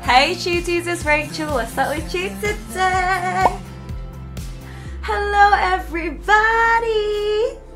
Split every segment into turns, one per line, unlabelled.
Hey Chiuties, it's Rachel. What's up with you today? Hello everybody!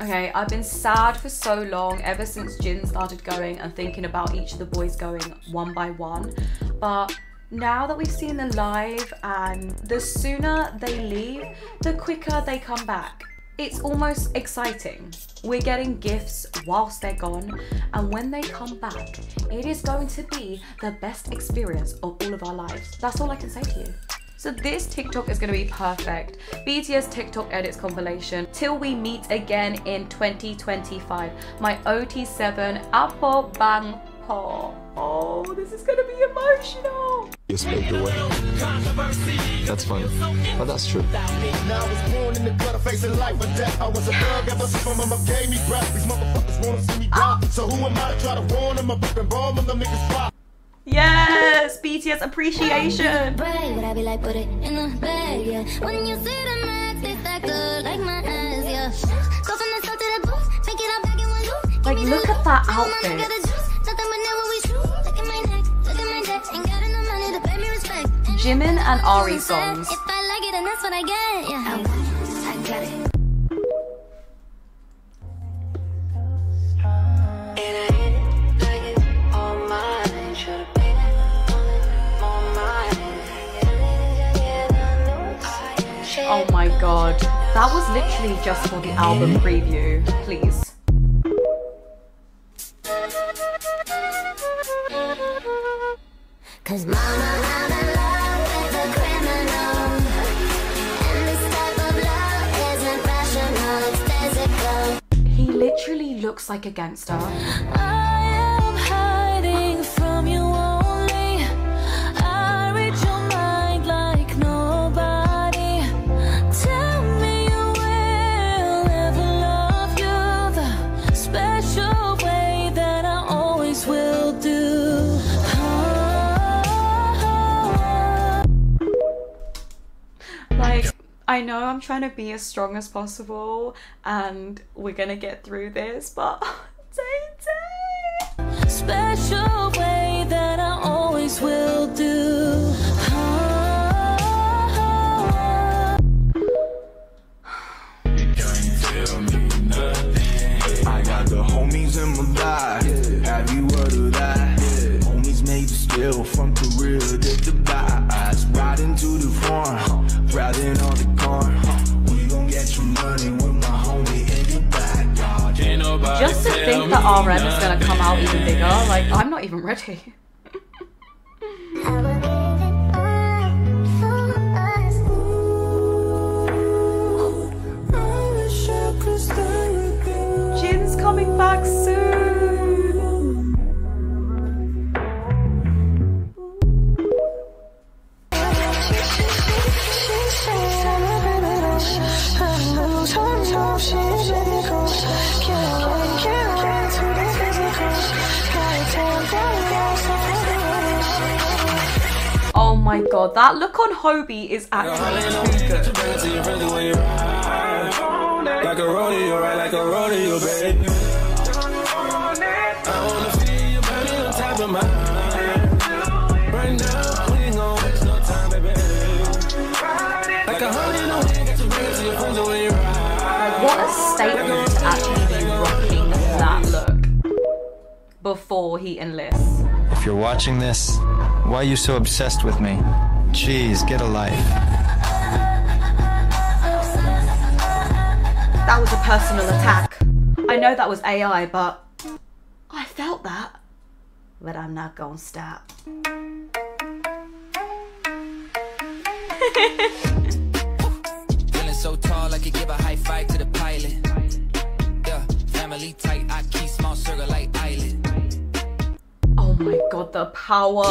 Okay, I've been sad for so long, ever since Jin started going and thinking about each of the boys going one by one. But now that we've seen the live and the sooner they leave, the quicker they come back. It's almost exciting. We're getting gifts whilst they're gone, and when they come back, it is going to be the best experience of all of our lives. That's all I can say to you. So this TikTok is going to be perfect. BTS TikTok edits compilation. Till we meet again in 2025. My OT7 Apple Bang Po. Oh, this is going to be emotional.
Just moved away. That's funny. But that's true.
Now I was born in the gutter, facing life or death. I was a thug ever since my mama gave me breath. These motherfuckers wanna see me die. So who am I to try to warn them? I'm fucking bomb them, them niggas fly.
Yes, BTS appreciation.
Brag, but I be like, put it in the bag, yeah. When you see the max, they stack up like my ass, yeah. Go from the south to the booth, make it all back in one loop.
Like, look at that outfit. Jimin and Ari songs.
If I like it, then that's what I get, yeah. I I got it.
Oh my god. That was literally just for the album preview. Please.
Cause mama, I'm
looks like a gangster.
I
know I'm trying to be as strong as possible and we're gonna get through this, but Tay Tay.
Special way that I always will do.
I got the homies in my bag. Have you heard of that? Homies made the skill from
Just to think that RM is gonna come out even bigger, like, I'm not even ready. Jin's coming back soon. God, that look on Hobi is actually too good.
Like a rodeo, right? Like a rodeo, baby. I wanna feel you burning on top of my Right now, we ain't gon' waste no time, baby. Like a honey, no, we ain't got your friends and your friends are when you ride.
What a statement to actually be rocking that look before he enlists.
If you're watching this, why are you so obsessed with me? Jeez, get a life.
That was a personal attack. I know that was AI, but I felt that. But I'm not gonna stop.
Feeling so tall, I could give a high five to the pilot. Yeah, family tight, I
my god, the power.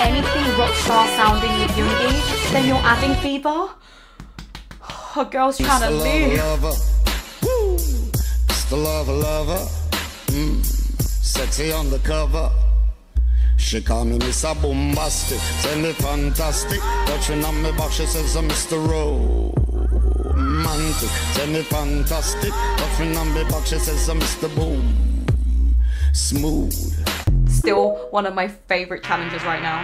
Anything rockstar sounding with Yoongi, then you're adding fever. A girl's trying to leave.
Lover. Woo. It's the lover, lover. sexy undercover. She call me a Bombastic, tell me fantastic. Touching on me back, she says I'm Mr. Romantic. Tell me fantastic, touching on me back, she says I'm Mr. Boom. Smooth.
Still one of my favorite challenges right now.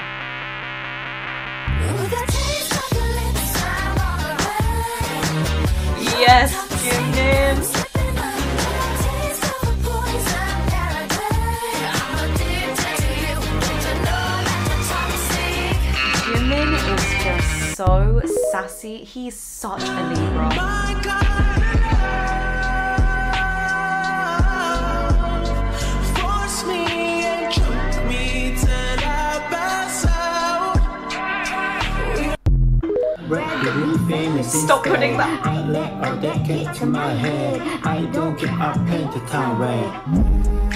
Yes, Jimin. Jimin sassy. He's such a Libra.
Force me and choke me till I pass out.
Stop putting that.
I let all that get to my head. I don't get I paint the town red.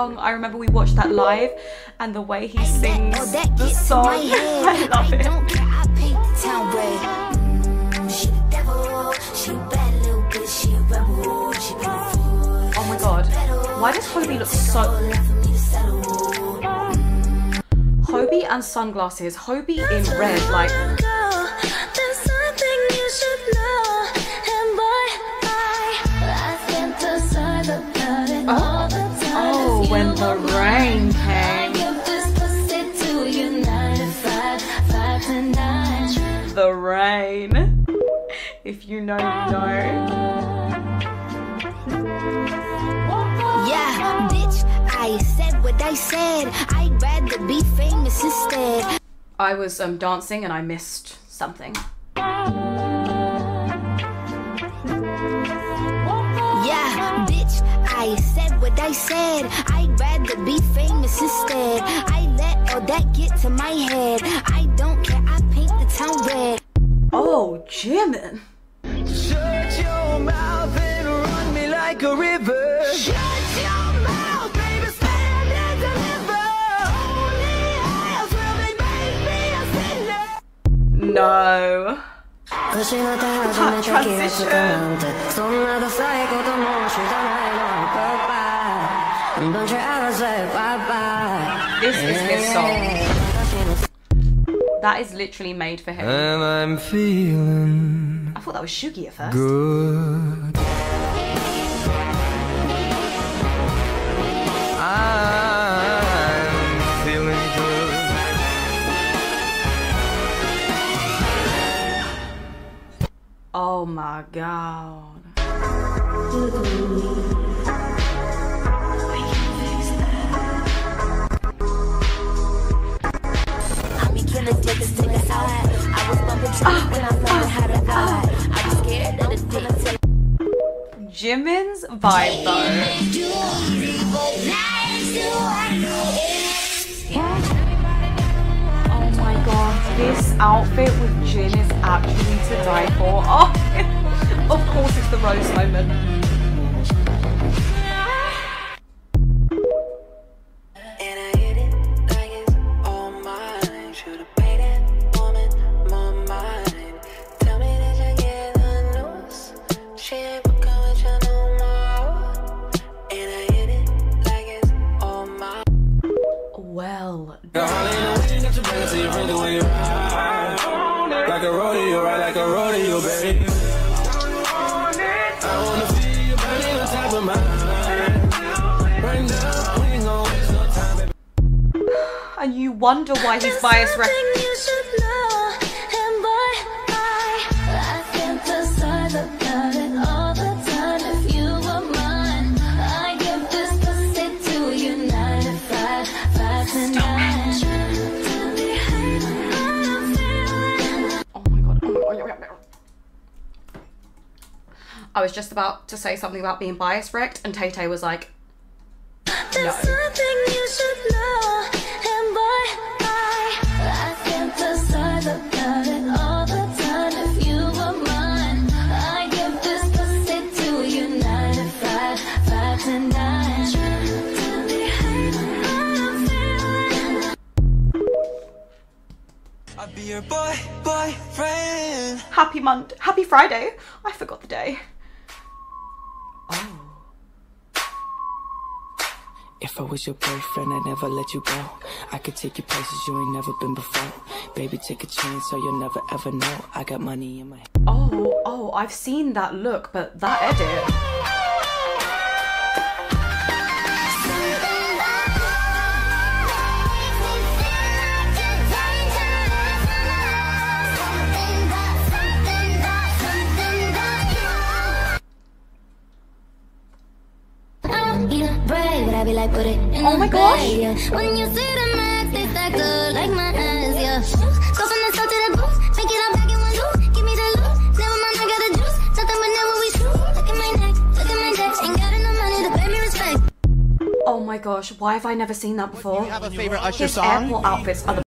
Young. I remember we watched that live, and the way he sings
Oh, that
the song,
my.
I love it.
don't care, I paint the town red. Mm, she the devil, she a bad little bitch, she a rebel, she put her foot
Oh my god, why does Hobi look so?
whole lot for me to settle.
Hobi and sunglasses. Hobi in red, like
you know, you
know.
Yeah, bitch, I said what I said. I'd rather be famous instead.
I was um, dancing and I missed something.
Yeah, bitch, I said what I said. I'd rather be famous instead. I let all that get to my head. I don't care, I paint the town red.
Oh, Jimin.
like a river. Shut your mouth, baby, stand and deliver. Only eyes will they make me a sinner.
No.
失った初めて気がつく
Transition.
なんてそんなダサいことも知らないの Goodbye Don't you ever say bye bye
This is his song. That is literally made for him.
And I'm feeling
I thought that was Shugi at first.
good.
dick till
Jimin's vibe though. This outfit with Jin is actually to die for. Oh, of course it's the rose moment. My god, oh my god. I was just about to say something about being bias wrecked, and Tay Tay was like, No.
Happy Monday. Happy Friday. I forgot the day. Oh.
If I was your boyfriend, I'd never let you go. I could take you places you ain't never been before. Baby, take a chance so you'll never ever know. I got money in my
Oh, oh, I've seen that look, but that edit.
Oh
my gosh.
When you see the max, they stack up like my ass, yeah. Go from the south to the booth, make it all back in one loop. Give me the loot, never mind, I got the juice. Nothing but never we screw. Look at my neck, look at my neck. Ain't got enough money to pay me respect.
Oh my gosh, why have I never seen that before?
Do you have a favorite Usher
His
song?
airport outfits are the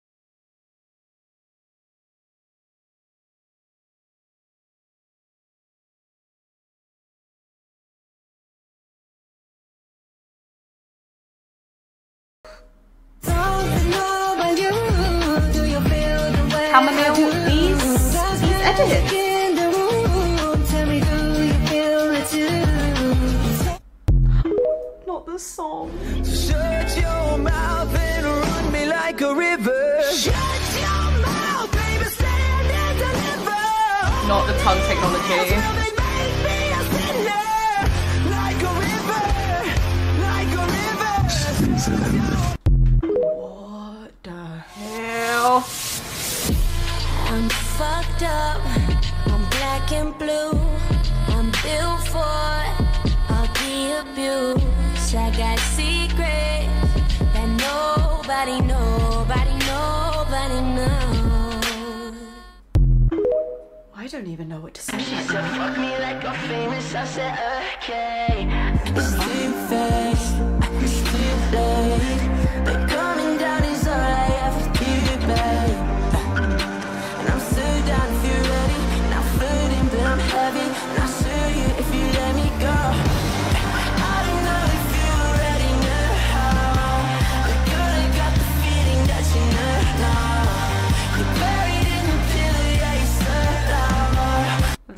don't even know what to say.
She said, Fuck me like I'm famous. I said, okay.
Sleep fast, sleep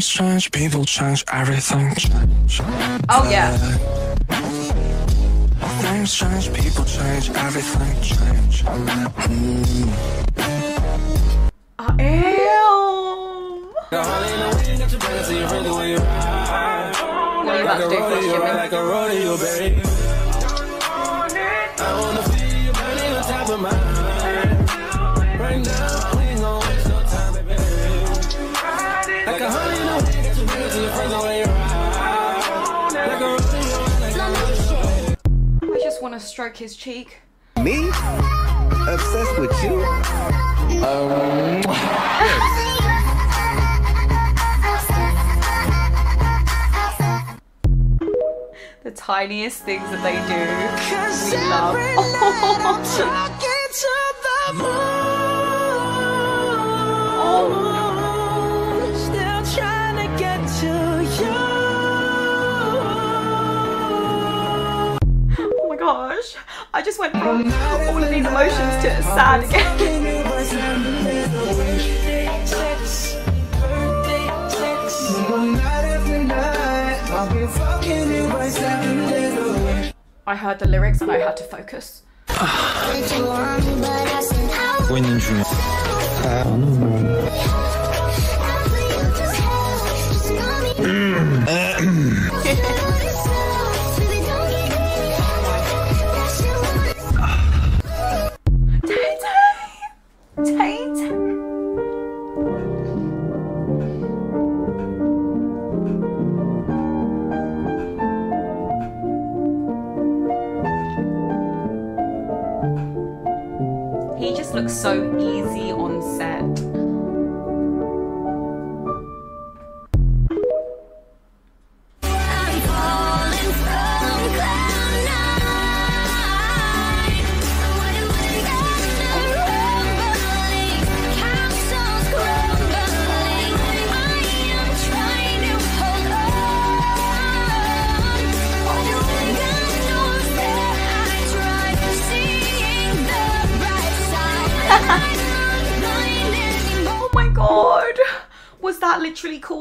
Things change, people change, everything change.
Oh yeah.
Things change, people change, everything change. Mm.
Uh, ew.
What
What are you about to do first, Jimmy?
To
stroke his cheek.
Me? Obsessed with you? Um.
The tiniest things that they do, we love. I just went from all of these emotions to sad again. I heard the lyrics and I had to focus.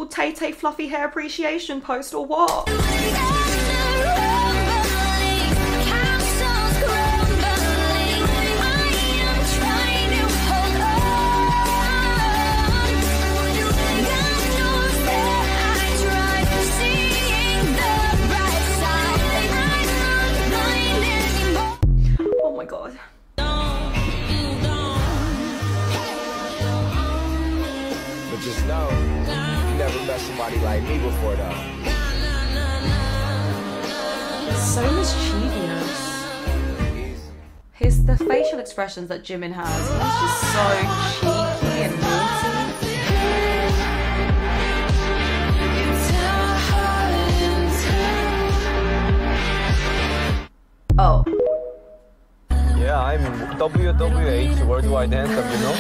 Tay Tay Fluffy Hair Appreciation Post or what? So mischievous. His the facial expressions that Jimin has, he's just so cheeky and naughty. Oh.
Yeah, I'm WWH. Where do I dance up, you know?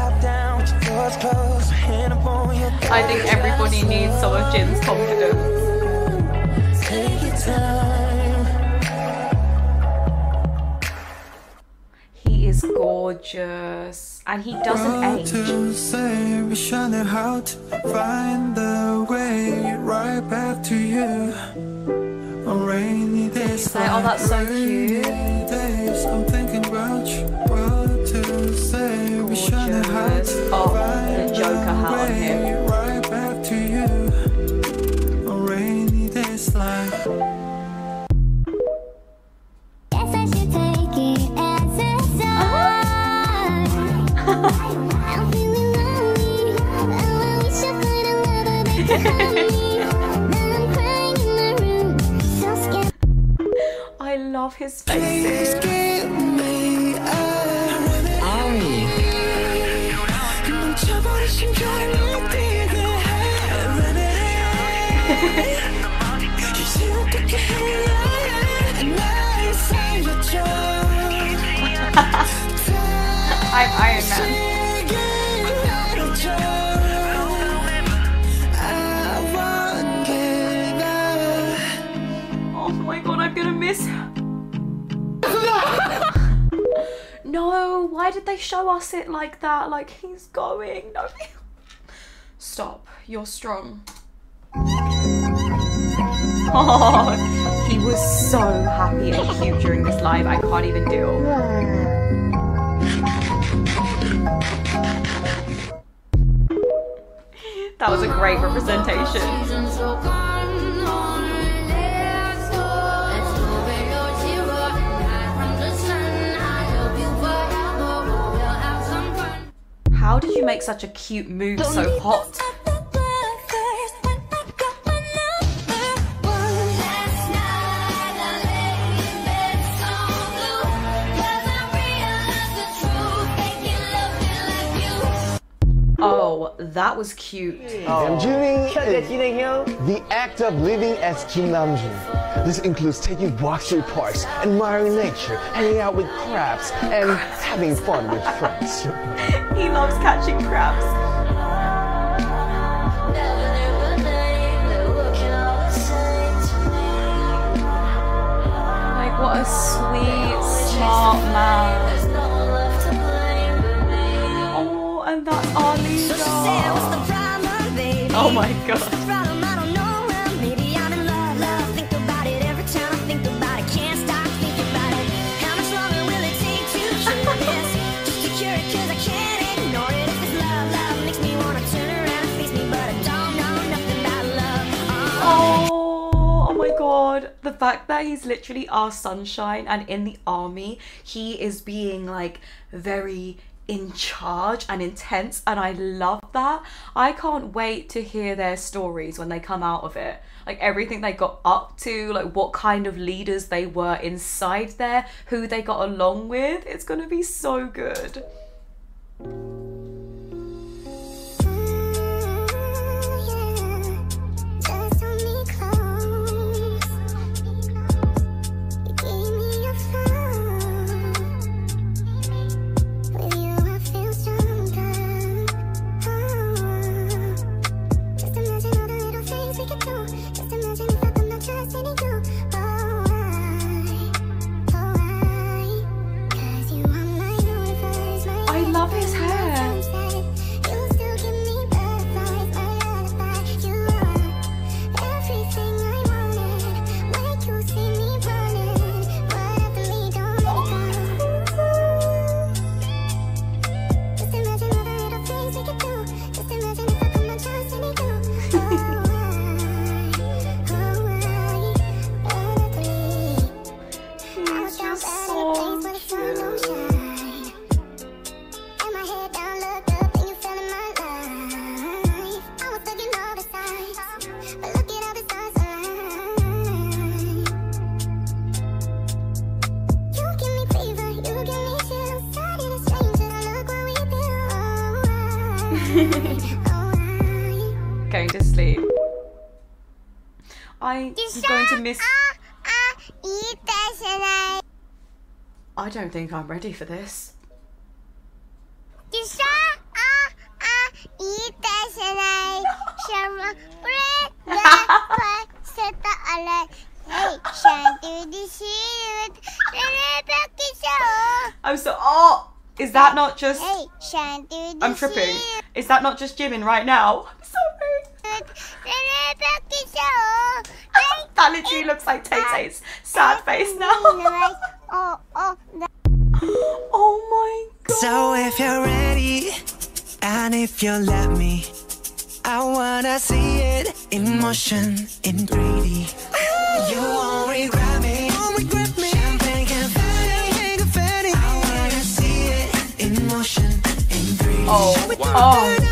I think everybody needs some of Jin's confidence.
Take your time.
He is gorgeous and he doesn't age.
to say we know how to find the way right back to you on rainy days
Say, oh, that's so cute.
days I'm thinking about you say we should know how to
Oh, the Joker hat on him.
right back to you. On rainy days like
I
love his
it
I'm Iron Man. Oh my god, I'm gonna miss. no, why did they show us it like that? Like, he's going. No. Stop. You're strong. Oh, he was so happy and cute during this live. I can't even deal. That was a great representation. How did you make such a cute move so hot? Oh, that was cute.
Namjooning is the act of living as Kim Namjoon. This includes taking walks through parks, admiring nature, hanging out with crabs, and having fun with friends.
He loves catching crabs. Like, what a sweet, smart man. Oh, and that's our leader. Oh my god. Oh, oh my god. The fact that he's literally our sunshine and in the army, he is being like very
in charge and intense and I love that. I can't wait to hear their stories when they come out of it. Like everything they got up to, like what kind of leaders they were inside there, who they got along with. It's going to be so good. I think I'm ready for this. I'm so. Oh! Is that not just. I'm tripping. Is that not just Jimin right now? I'm sorry. That literally looks like Tay Tay's sad face now. Oh my god.
So if you're ready, and if you let me, I wanna see it in motion in 3D. You won't regret me. Champagne confetti, confetti. I wanna see it in motion in 3D.
Oh,
Show it
wow.
to me,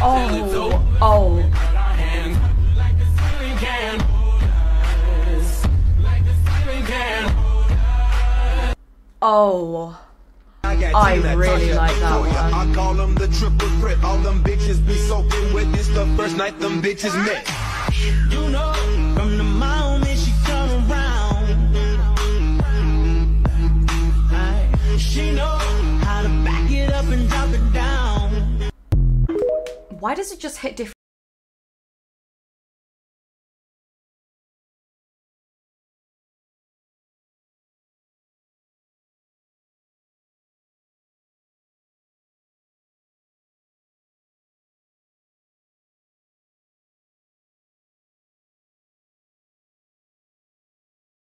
Oh, oh. Oh. I really like that one.
I call them the triple threat. All them bitches be soaking wet. This the first night them bitches met.
You know,
Why does it just hit different?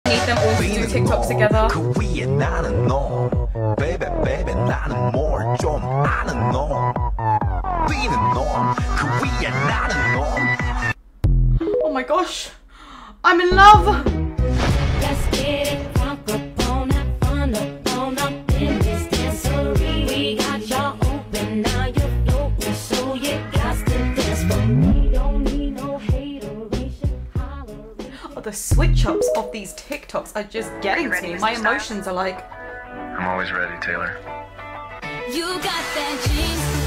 Need them all to do TikToks together.
그 위에 나는 너 Baby baby 나는 more 좀 아는 너 be the norm? Cause we are not alone.
Oh my gosh. I'm in love. Oh, the switch ups of these TikToks are just getting to me. My emotions are like.
I'm always ready, Taylor.
You got that
jeans.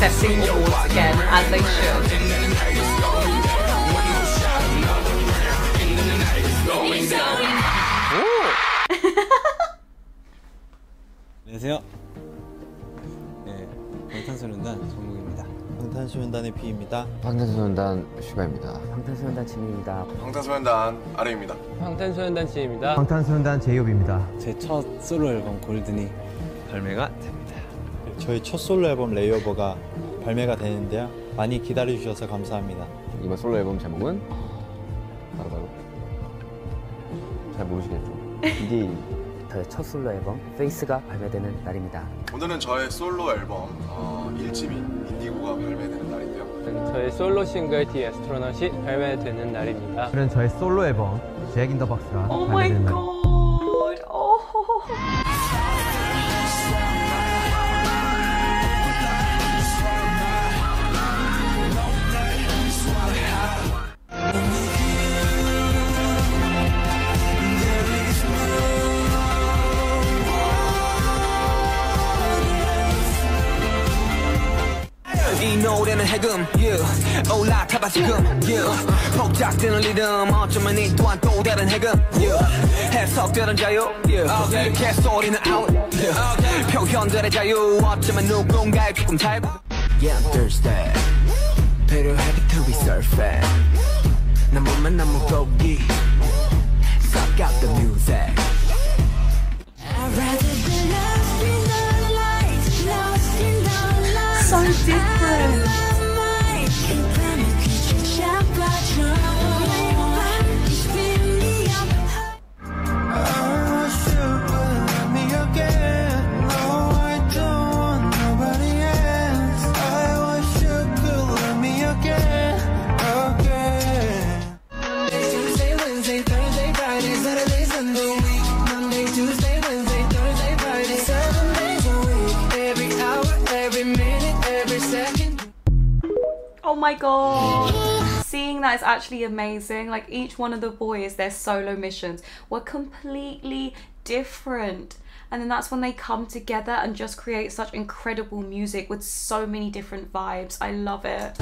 Accepting awards again, as they should.
안녕하세요. 네, 방탄소년단 정국입니다. 방탄소년단의 비입니다.
방탄소년단 슈가입니다.
방탄소년단 진입니다.
방탄소년단 아레입니다.
방탄소년단 지입니다.
방탄소년단 제이홉입니다.
제 첫 솔로 앨범 골든이 발매가 됩니다.
저희 첫 솔로 앨범 레이오버가 발매가 되는데요. 많이 기다려 주셔서 감사합니다.
이번 솔로 앨범 제목은 바로바로 잘 모르시겠죠?
이제 저의 첫 솔로 앨범 페이스가 발매되는 날입니다.
오늘은 저의 솔로 앨범 어, 1집인 인디고가 발매되는 날인데요.
저의 솔로 싱글 디 에스트로넛이 발매되는 날입니다.
오늘은 저의 솔로 앨범 잭인더 박스가
Oh my
발매되는 날.
god. Oh.
노래는 해금 yeah. 올라타봐 지금 yeah. 폭작되는 리듬 어쩌면 이 또한 또 다른 해금 yeah. 해석되는 자유 yeah. 개소리는 out yeah. 표현들의 자유 어쩌면 누군가의 조금 탈부 Yeah I'm thirsty 필요해 to be surfing 난 몸만 난 물고기 Suck out the music
I'd rather be lost in the light, lost in the light.
my god. Seeing that is actually amazing. Like each one of the boys, their solo missions were completely different. And then that's when they come together and just create such incredible music with so many different vibes. I love it.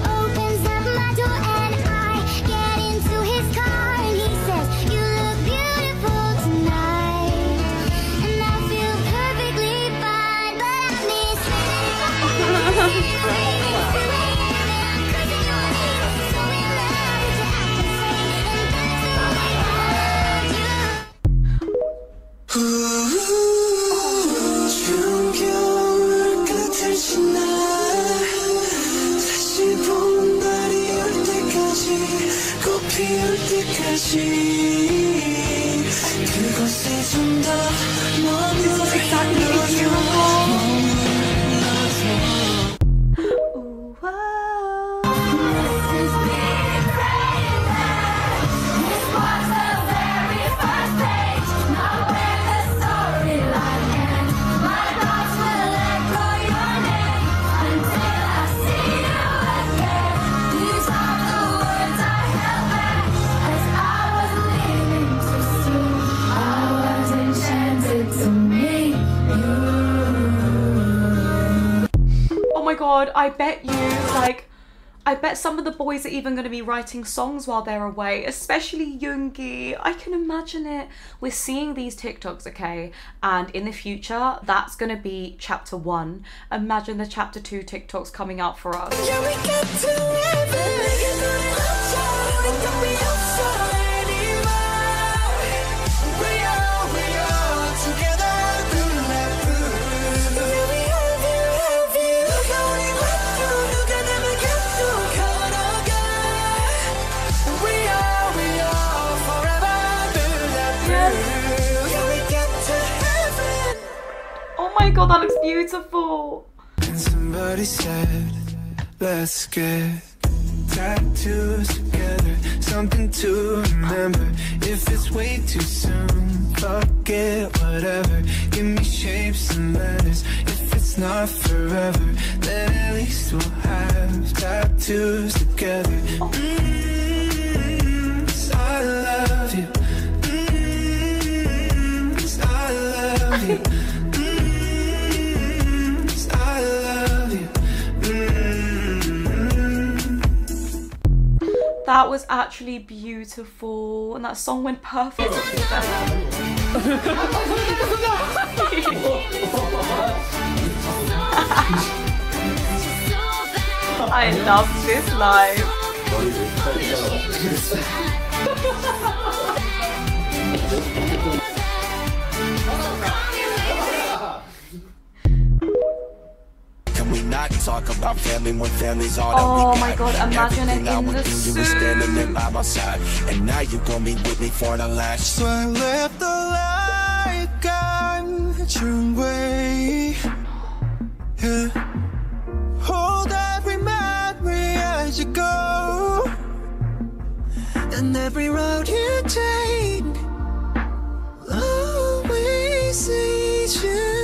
꽃 피울 때까지 그곳에 좀더
Oh I bet you, like, I bet some of the boys are even going to be writing songs while they're away, especially Yoongi. I can imagine it. We're seeing these TikToks, okay? And in the future, that's going to be chapter one. Imagine the chapter two TikToks coming out for us. Oh beautiful.
And somebody said, let's get tattoos together. Something to remember. If it's way too soon, fuck it, whatever. Give me shapes and letters. If it's not forever, then at least we'll have tattoos together. Mm, 'cause I love you.
That was actually beautiful, and that song went perfect. with. Oh. I love this live.
not talk about family when family's all
Oh
that we oh
my
got?
God, imagine it
Everything I
in
went
the
through, you were standing there by my side, and now you gon' be with me for the last.
So I let the light guide your way. Yeah. Hold every memory as you go. And every road you take always leads you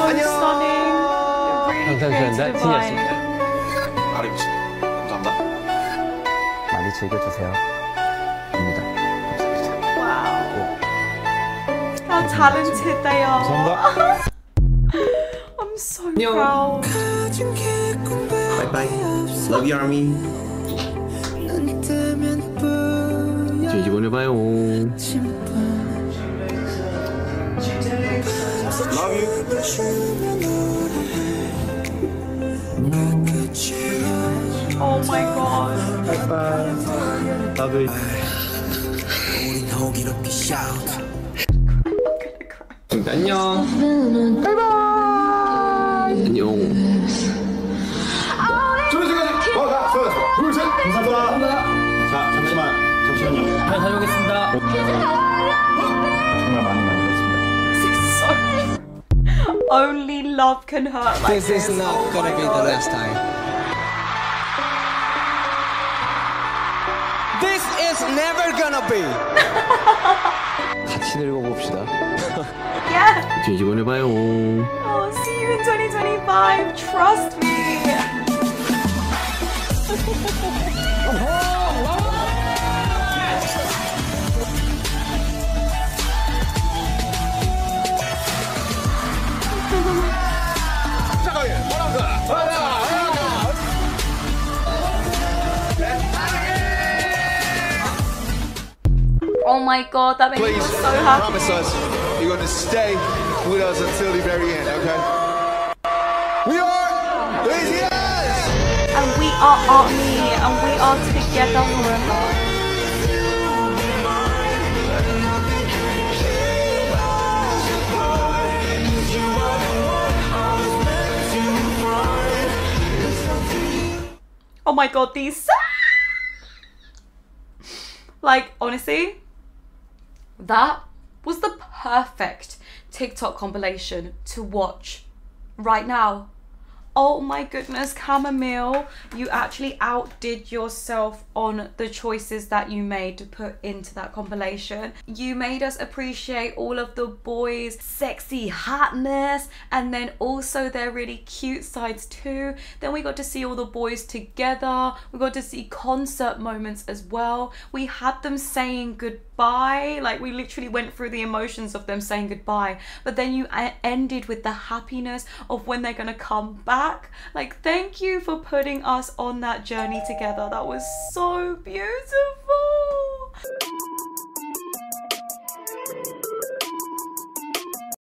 so 안녕. stunning. You're 진이었습니다.
아리브 감사합니다.
많이 즐겨주세요. 입니다.
아, 잘은 제다요. 감사합니다. I'm so proud.
바이바이. Love you, Army. 이제 이번에 봐요. Love you.
Oh my god.
나도
우린 호기롭게 shout.
안녕. 안녕.
love can hurt like
This is
this.
not
Oh
gonna
my
be the
God.
last time. This is never gonna be.
같이 늙어봅시다.
Yeah.
뒤집어 내봐요.
Oh, see you in 2025. Trust me. Oh my god, that makes me
Please,
so happy.
promise us you're gonna stay with us until the very end, okay? We are Louisiana!
And we are army, and we are together forever. Oh my god, these. Like, honestly, that was the perfect TikTok compilation to watch right now. Oh my goodness, Chamomile, you actually outdid yourself on the choices that you made to put into that compilation. You made us appreciate all of the boys' sexy hotness and then also their really cute sides too. Then we got to see all the boys together. We got to see concert moments as well. We had them saying goodbye. Like we literally went through the emotions of them saying goodbye. But then you ended with the happiness of when they're gonna come back. Like, thank you for putting us on that journey together. That was so beautiful.